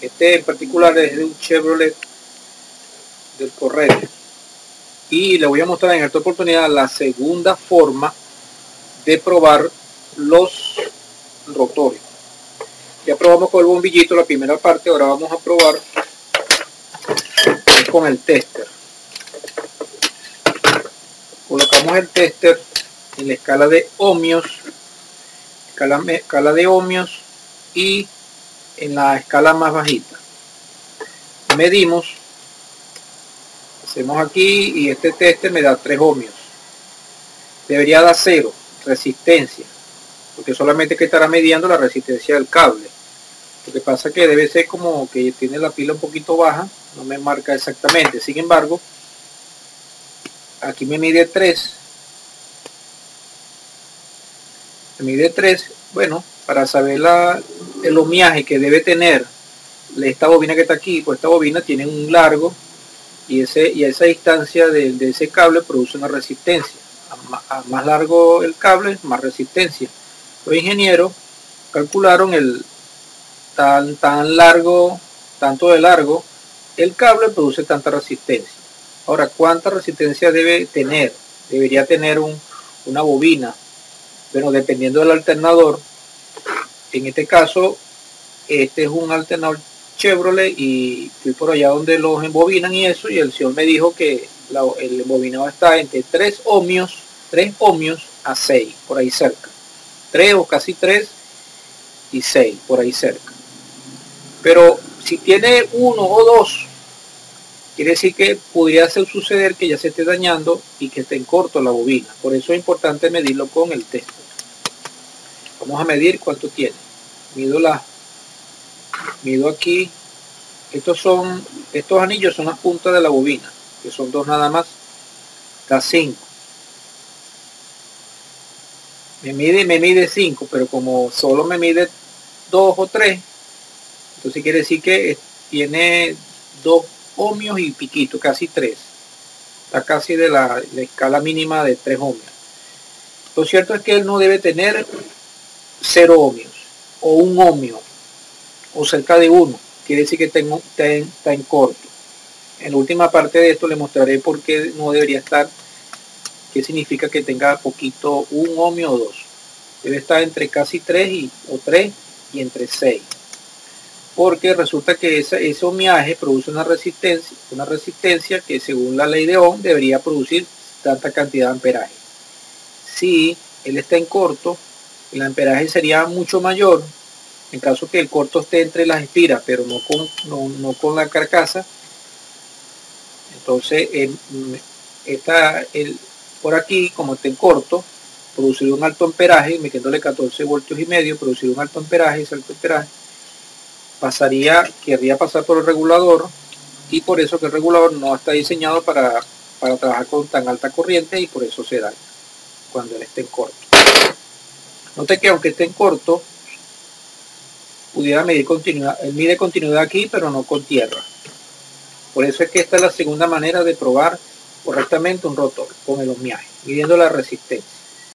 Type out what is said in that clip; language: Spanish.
Este en particular es de un Chevrolet del Correo. Y le voy a mostrar en esta oportunidad la segunda forma de probar los rotores. Ya probamos con el bombillito la primera parte, ahora vamos a probar con el tester. Colocamos el tester en la escala de ohmios, escala, escala de ohmios y en la escala más bajita. Medimos, hacemos aquí y este tester me da 3 ohmios. Debería dar cero resistencia, porque solamente que estará midiendo la resistencia del cable. Lo que pasa que debe ser como que tiene la pila un poquito baja, no me marca exactamente. Sin embargo, aquí me mide 3. Me mide 3. Bueno, para saber la, el ohmiaje que debe tener esta bobina que está aquí, pues esta bobina tiene un largo y, ese, y a esa distancia de, de ese cable produce una resistencia. A, más largo el cable, más resistencia. Los ingenieros calcularon el, tan, tan largo, tanto de largo, el cable produce tanta resistencia. Ahora, ¿cuánta resistencia debe tener? Debería tener un, una bobina. Bueno, dependiendo del alternador, en este caso, este es un alternador Chevrolet y fui por allá donde los embobinan y eso, y el señor me dijo que el embobinado está entre 3 ohmios, 3 ohmios a 6, por ahí cerca. 3 o casi 3 y 6, por ahí cerca. Pero si tiene uno o dos, quiere decir que podría ser suceder que ya se esté dañando y que esté en corto la bobina. Por eso es importante medirlo con el tester. Vamos a medir cuánto tiene. Mido la, mido aquí. Estos son, estos anillos son las puntas de la bobina, que son dos nada más. Está 5. Me mide, me mide 5, pero como solo me mide 2 o 3, entonces quiere decir que tiene 2 ohmios y piquito, casi 3. Está casi de la, escala mínima de 3 ohmios. Lo cierto es que él no debe tener 0 ohmios o un ohmio o cerca de 1. Quiere decir que tengo, está en corto. En la última parte de esto le mostraré por qué no debería estar, qué significa que tenga poquito un ohmio o 2. Debe estar entre casi 3 y, o 3 y entre 6 porque resulta que ese, ese ohmiaje produce una resistencia, una resistencia que según la ley de Ohm debería producir tanta cantidad de amperaje. Si él está en corto, el amperaje sería mucho mayor, en caso que el corto esté entre las espiras, pero no con, no, con la carcasa, entonces está el, por aquí, como está en corto, producir un alto amperaje, metiéndole 14 voltios y medio, producir un alto amperaje, ese alto amperaje, pasaría, querría pasar por el regulador y por eso que el regulador no está diseñado para, para trabajar con tan alta corriente y por eso se da cuando él esté en corto. Note que aunque esté en corto, pudiera medir continuidad. Él mide continuidad aquí, pero no con tierra. Por eso es que esta es la segunda manera de probar correctamente un rotor con el ohmiaje, midiendo la resistencia.